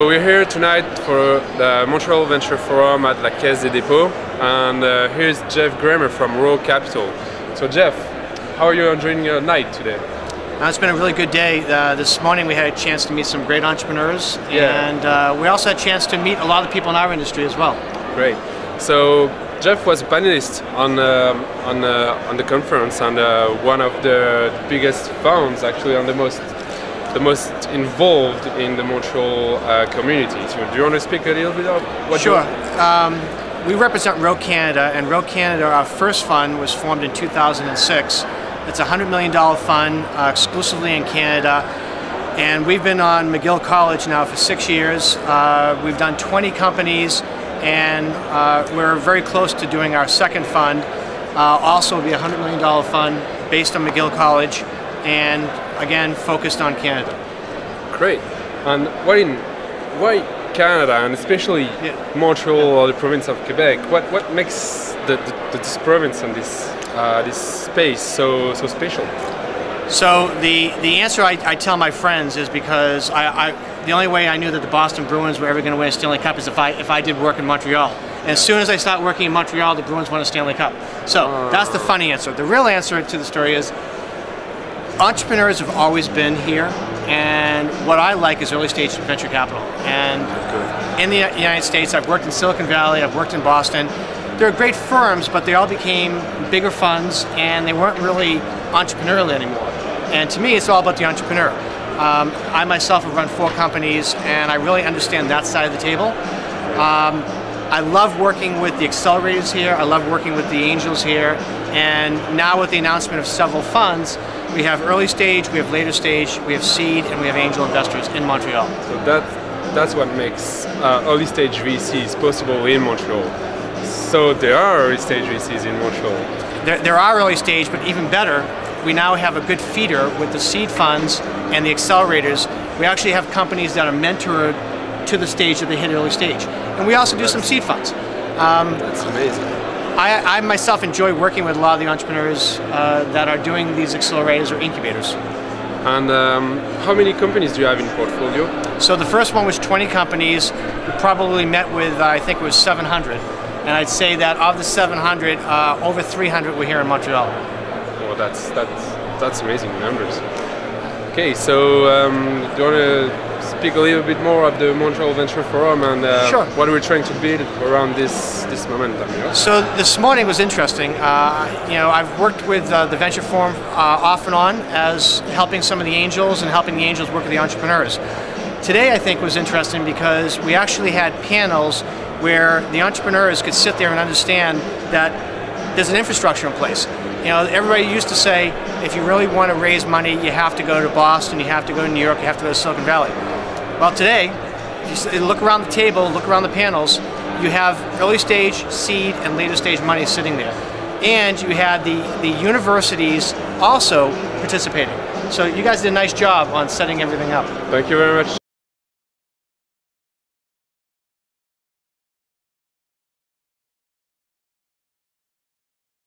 We're here tonight for the Montreal Venture Forum at La Caisse des Dépôts, and uh, here's Jeff Grammer from Rho Capital. So Jeff, how are you enjoying your night today? Uh, it's been a really good day. Uh, this morning we had a chance to meet some great entrepreneurs, Yeah. and uh, we also had a chance to meet a lot of people in our industry as well. Great. So Jeff was a panelist on um on uh, on the conference and uh, one of the biggest funds, actually, and the most the most involved in the Montreal uh, community. So do you want to speak a little bit of what Sure. Um, we represent Rho Canada, and Rho Canada, our first fund, was formed in 2006. It's a $100 million fund uh, exclusively in Canada. And we've been on McGill College now for six years. Uh, we've done 20 companies, and uh, we're very close to doing our second fund. Uh, also, will be a $100 million fund based on McGill College, and again, focused on Canada. Great. And why in why Canada and especially Yeah. Montreal or the province of Quebec? What what makes the, the, this province and this uh, this space so so special? So the the answer I, I tell my friends is because I, I the only way I knew that the Boston Bruins were ever going to win a Stanley Cup is if I if I did work in Montreal. And as soon as I start working in Montreal, the Bruins won a Stanley Cup. So that's the funny answer. The real answer to the story is entrepreneurs have always been here, and what I like is early stage venture capital. And in the United States, I've worked in Silicon Valley, I've worked in Boston. They're great firms, but they all became bigger funds, and they weren't really entrepreneurial anymore. And to me, it's all about the entrepreneur. Um, I myself have run four companies, and I really understand that side of the table. Um, I love working with the accelerators here. I love working with the angels here. And now with the announcement of several funds, we have early stage, we have later stage, we have seed, and we have angel investors in Montreal. So that that's what makes uh, early stage VCs possible in Montreal. So there are early stage VCs in Montreal. There, there are early stage, but even better, we now have a good feeder with the seed funds and the accelerators. We actually have companies that are mentored to the stage that they hit early stage. And we also do some seed funds. That's amazing. I, I myself enjoy working with a lot of the entrepreneurs uh, that are doing these accelerators or incubators. And um, how many companies do you have in portfolio? So the first one was 20 companies. We probably met with, uh, I think it was 700. And I'd say that of the 700, uh, over 300 were here in Montreal. Oh, that's that's that's amazing numbers. Okay, so um, do you want to speak a little bit more of the Montreal Venture Forum and uh, Sure. what we're trying to build around this this momentum? You know? So this morning was interesting. Uh, you know, I've worked with uh, the Venture Forum uh, off and on as helping some of the angels and helping the angels work with the entrepreneurs. Today, I think, was interesting because we actually had panels where the entrepreneurs could sit there and understand that there's an infrastructure in place. You know, everybody used to say, if you really want to raise money, you have to go to Boston, you have to go to New York, you have to go to Silicon Valley. Well, today, you look around the table, look around the panels, you have early stage, seed, and later stage money sitting there. And you had the, the universities also participating. So you guys did a nice job on setting everything up. Thank you very much,